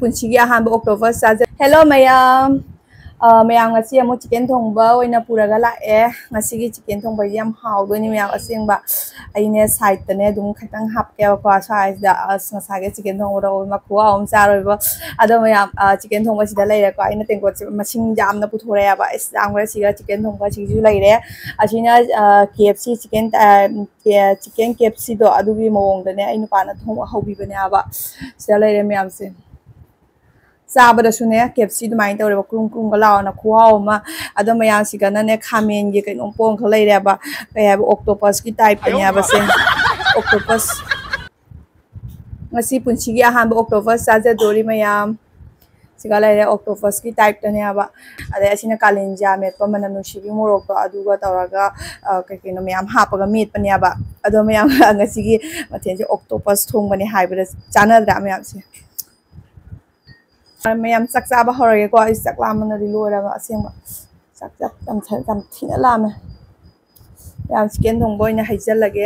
ꯄꯨꯟꯁꯤꯒꯤ ꯑꯍꯥꯟꯕ ꯑꯣꯛꯇꯣꯕꯔ ꯆꯥꯖ ꯍꯦꯜꯂꯣ ꯃꯌꯥꯝ ꯃꯌꯥꯝ ꯉꯁꯤ ꯑꯃꯨꯛ ꯆꯤꯀꯦꯟ ꯊꯣꯡꯕ ꯑꯣꯏꯅ ꯄꯨꯔꯒ ꯂꯥꯛꯑꯦ ꯉꯁꯤꯒꯤ ꯆꯤꯀꯦꯟ ꯊꯣꯡꯕꯁꯤ ꯌꯥꯝ ꯍꯥꯎꯗꯣꯏꯅꯤ ꯃꯌꯥꯝ ꯑꯁꯦꯡꯕ ꯑꯩꯅꯦ ꯁꯥꯏꯗꯇꯅꯦ ꯑꯗꯨꯝ ꯈꯤꯇꯪ ꯍꯥꯞꯀꯦꯕꯀꯣ ꯁ꯭ꯋꯥꯏꯁꯤꯗ ꯑꯁ ꯉꯁꯥꯏꯒꯤ ꯆꯤꯀꯦꯟ ꯊꯣꯡꯕꯗ ꯃꯈꯨꯍꯥꯎ ꯑꯃ ꯆꯥꯔꯣꯏꯕ ꯑꯗꯣ ꯃꯌꯥꯝ ꯆꯤꯀꯦꯟ ꯊꯣꯡꯕꯁꯤꯗ ꯂꯩꯔꯦꯀꯣ ꯑꯩꯅ ꯇꯦꯡꯀꯣꯠꯁꯦ ꯃꯁꯤꯡ ꯌꯥꯝꯅ ꯄꯨꯊꯣꯔꯛꯑꯦꯕ ꯑꯁ ꯌꯥꯝꯈ꯭ꯔꯦ ꯁꯤꯒ ꯆꯤꯀꯦꯟ ꯊꯣꯡꯕꯁꯤꯁꯨ ꯂꯩꯔꯦ ꯑꯁꯤꯅ K F C chicken chicken K F ꯁꯤꯗꯣ ꯑꯗꯨꯒꯤ ꯃꯑꯣꯡꯗꯅꯦ ꯑꯩ ꯅꯨꯄꯥꯅ ꯍꯧꯕꯤꯕꯅꯦꯕ ꯁꯤꯗ ꯂꯩꯔꯦ ꯃꯌꯥꯝꯁꯦ ꯆꯥꯕꯗꯁꯨꯅꯦ ꯀꯦꯞꯁꯤ ꯑꯗꯨꯃꯥꯏꯅ ꯇꯧꯔꯦꯕ ꯀ꯭ꯔꯨꯝ ꯀ꯭ꯔꯨꯝꯒ ꯂꯥꯎꯅ ꯈꯨꯍꯥꯎ ꯑꯃ ꯑꯗꯣ ꯃꯌꯥꯝꯁꯤꯒꯅꯅꯦ ꯈꯥꯃꯦꯟꯒꯤ ꯀꯩꯅꯣꯝ ꯄꯣꯡꯈꯛ ꯂꯩꯔꯦꯕ ꯀꯩ ꯍꯥꯏꯕ ꯑꯣꯛꯇꯣꯄꯁꯀꯤ ꯇꯥꯏꯞꯇꯅꯦꯕꯁꯦ ꯑꯣꯛꯇꯣꯄꯁ ꯉꯁꯤ ꯄꯨꯟꯁꯤꯒꯤ ꯑꯍꯥꯟꯕ ꯑꯣꯛꯇꯣꯄꯁ ꯆꯥꯖꯗꯣꯔꯤ ꯃꯌꯥꯝ ꯁꯤꯒ ꯂꯩꯔꯦ ꯑꯣꯛꯇꯣꯄꯁꯀꯤ ꯇꯥꯏꯞꯇꯅꯦꯕ ꯑꯗꯩ ꯑꯁꯤꯅ ꯀꯥꯂꯦꯟꯖꯥ ꯃꯦꯠꯄ ꯃꯅꯝ ꯅꯨꯡꯁꯤꯕꯤ ꯃꯣꯔꯣꯛꯇꯣ ꯑꯗꯨꯒ ꯇꯧꯔꯒ ꯀꯩ ꯀꯩꯅꯣ ꯃꯌꯥꯝ ꯍꯥꯞꯄꯒ ꯃꯦꯠꯄꯅꯦꯕ ꯑꯗꯣ ꯃꯌꯥꯝ ꯉꯁꯤꯒꯤ ꯃꯊꯦꯜꯁꯦ ꯑꯣꯛꯇꯣꯄꯁ ꯊꯣꯡꯕꯅꯦ ꯍꯥꯏꯕꯗ ꯆꯥꯟꯅꯗ꯭ꯔꯥ ꯃꯌꯥꯝꯁꯦ ꯃꯌꯥꯝ ꯆꯥꯛ ꯆꯥꯕ ꯍꯧꯔꯒꯦꯀꯣ ꯑꯩ ꯆꯥꯛ ꯂꯥꯝꯕꯅꯗꯤ ꯂꯣꯏꯔꯕ ꯑꯁꯦꯡꯕ ꯆꯥꯛ ꯆꯥꯛ ꯌꯥꯝ ꯊꯤꯅ ꯂꯥꯝꯃꯦ ꯌꯥꯝ ꯆꯤꯛꯀꯦꯟ ꯊꯣꯡꯕ ꯑꯣꯏꯅ ꯍꯩꯖꯤꯜꯂꯒꯦ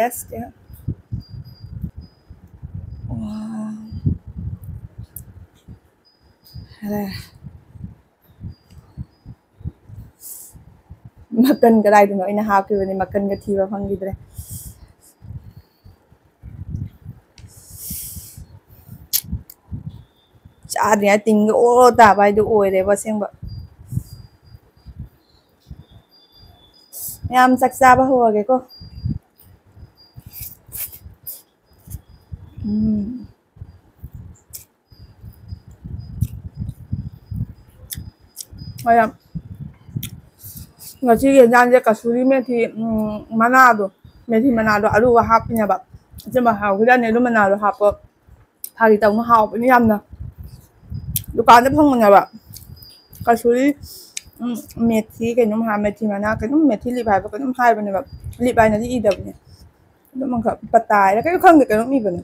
ꯃꯀꯟ ꯀꯗꯥꯏꯗꯅꯣ ꯑꯩꯅ ꯍꯥꯞꯈꯤꯕꯅꯤ ꯃꯀꯟꯒ ꯊꯤꯕ ꯐꯪꯈꯤꯗ꯭ꯔꯦ ꯆꯥꯗ꯭ꯔꯤꯉꯩ ꯇꯤꯡꯒ ꯑꯣꯔꯣ ꯇꯥꯕ ꯍꯥꯏꯗꯣ ꯑꯣꯏꯔꯦꯕ ꯑꯁꯦꯡꯕ ꯃꯌꯥꯝ ꯆꯥꯛ ꯆꯥꯕ ꯍꯧꯔꯒꯦꯀꯣ ꯎꯝ ꯃꯌꯥꯝ ꯉꯁꯤꯒꯤ ꯌꯦꯟꯖꯥꯡꯁꯦ ꯀꯁꯨꯔꯤ ꯃꯦꯊꯤ ꯃꯅꯥꯗꯣ ꯃꯦꯊꯤ ꯃꯅꯥꯗꯣ ꯑꯗꯨꯒ ꯍꯥꯞꯄꯤꯅꯦꯕ ꯑꯆꯝꯕ ꯍꯥꯎꯈꯤꯖꯥꯅꯤ ꯑꯗꯨ ꯃꯅꯥꯗꯣ ꯍꯥꯞꯄ ꯐꯥꯒꯤ ꯇꯧꯅ ꯍꯥꯎꯕꯅꯤ ꯌꯥꯝꯅ दुकान पे मंगा बा कसूरी मेथी के नुम हाँ मेथी मना के नुम मेथी लिबाई बा के नुम हाई बने बा लिबाई ना ली इधर बने तो मंगा पता है ना के खंग के नुम ही बने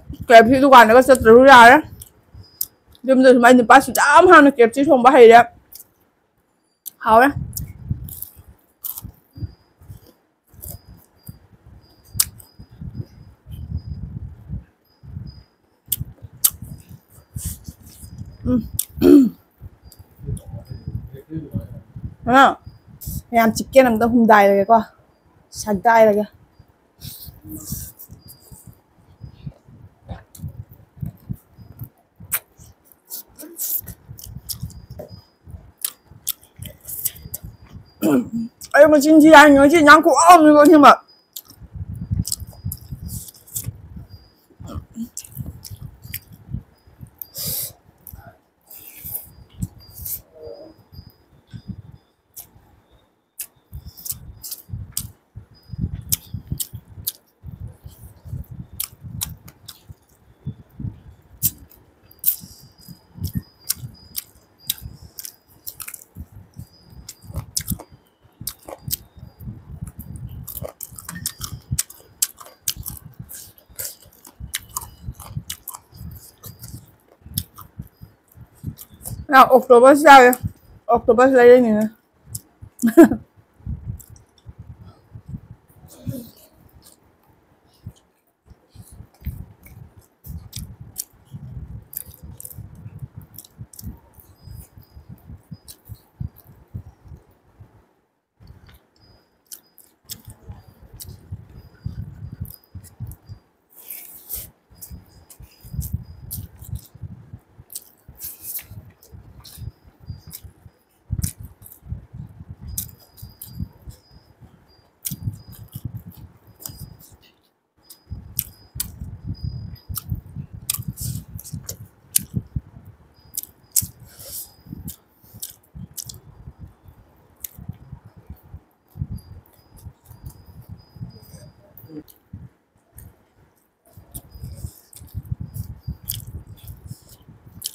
ꯀꯦꯞꯁꯤ ꯗꯨꯀꯥꯟꯗꯒ ꯆꯠꯇ꯭ꯔꯁꯨ ꯌꯥꯔꯦ ꯌꯨꯝꯗ ꯁꯨꯃꯥꯏ ꯅꯨꯄꯥꯁꯨ ꯌꯥꯝ ꯍꯥꯟꯅ ꯀꯦꯞꯁꯤ ꯊꯣꯡꯕ ꯍꯩꯔꯦ ꯍꯥꯎꯔꯦ 哎呀妈，经济啊，们进仓库啊，我们兄弟们。Nou, oktober is daar. Oktober is daar.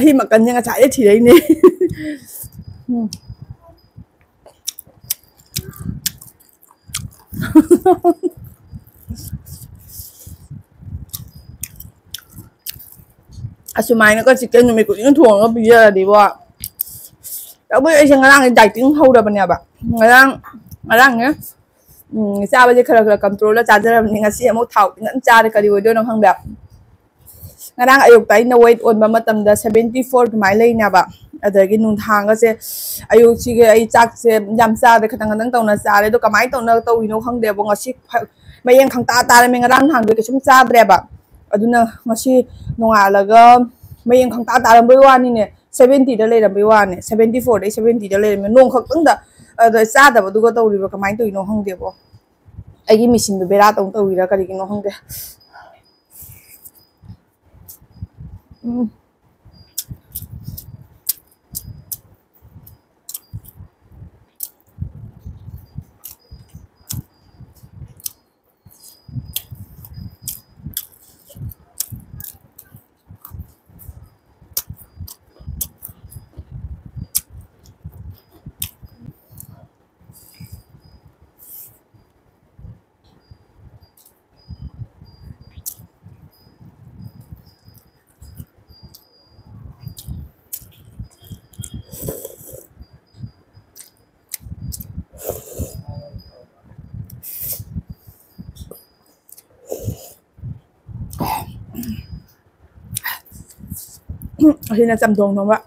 gì gì nggak lagi hmm. main tuh pak khi mà cần nhưng mà chạy thì đấy nè asumay mình kasi chicken may kunin tuwang nga biya di ba Tapi ay siya nga đại dieting hầu ra ba niya ba nga lang nga lang nhá. Ừ, Sao bây giờ khờ khờ control là cha ra mình ngay xem một thảo nhẫn cha thì cái điều đó nó không đẹp ngarang ayuk tay na weight on ba matamda 74 mai lei na ba? Adagi nun thang se ayuk chi ge ai chak se yam sa de khatang nang tong na sa le do kamai tong na to ino khang de bo ngasi mayeng khang ta ta me ngarang hang de ke sum cha bre ba? Aduna ngasi nonga laga mayeng khang ta ta ram bai wa ni ne 70 da le ram bai wa ne 74 dai 70 da le me nong khak tang da ada sa da ba? Du go to ri ba kamai to ino hang de bo ai gi machine be bera tong to ri ra ka ri no khang de. Mm. ที่นั่นจำดวงน้องว่า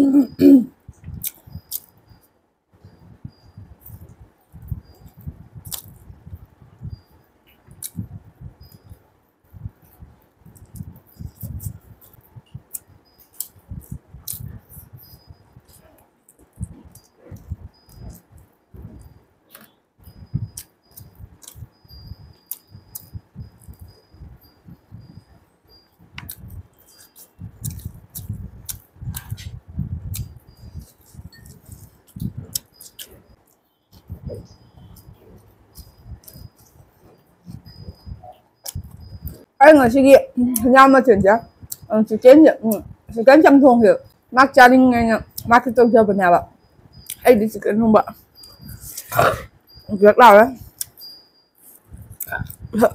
嗯ん、chứ ừ, chỉ chén nhỉ ừ. chỉ cần trăm thùng hiểu mắc gia đình nghe nhỉ mắc cái tôi cho bên nhà bạn ai đi chỉ cần không bạn việc nào đấy đi. Chả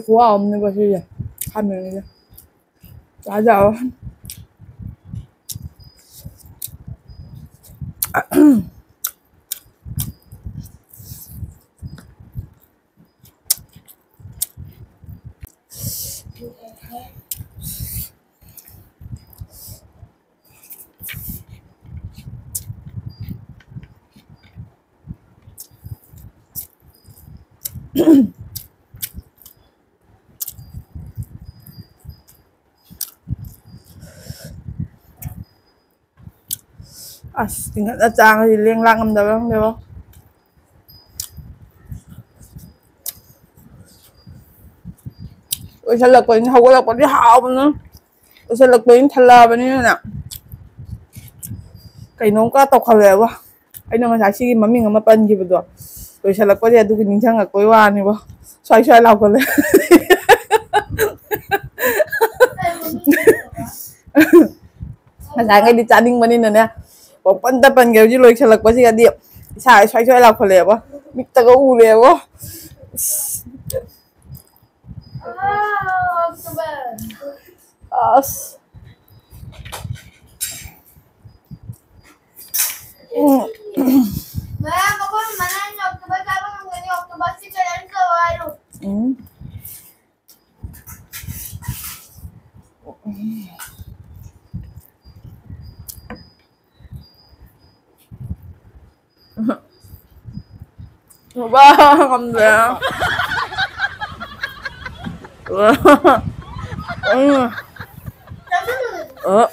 고아 없는 것을 하면 이제 맞아. Không? Ôi sao lực bệnh hầu có lực bệnh đi học nữa? Ôi sao lực bệnh thật là bệnh như nè. Cái nông có tộc hầu lệ quá. Anh nông sa sige mami nga mapan gitu do Ôi sao lực có gì tôi kinh chăng ngạc quay qua nè quá. Xoay xoay lau có lệ Masaya nga di chaning manin na niya Papantapan kayo บอกปั้นแต่ปันเกลี่ยลอยฉลักวสิกาเดียบชายช่วยช่วยหลับคนเลยวะมิตรก็อูเลยวะอืม Ba, không được. Ừ. Ờ.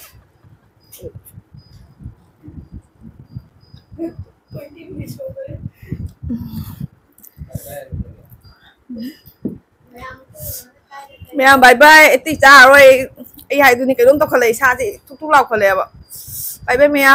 Mẹ bye bye, tí cha rồi. Ai hay tụi này cái đúng tao khởi xa gì, thúc thúc lọc khởi lẹ bạ. Bye bye mẹ.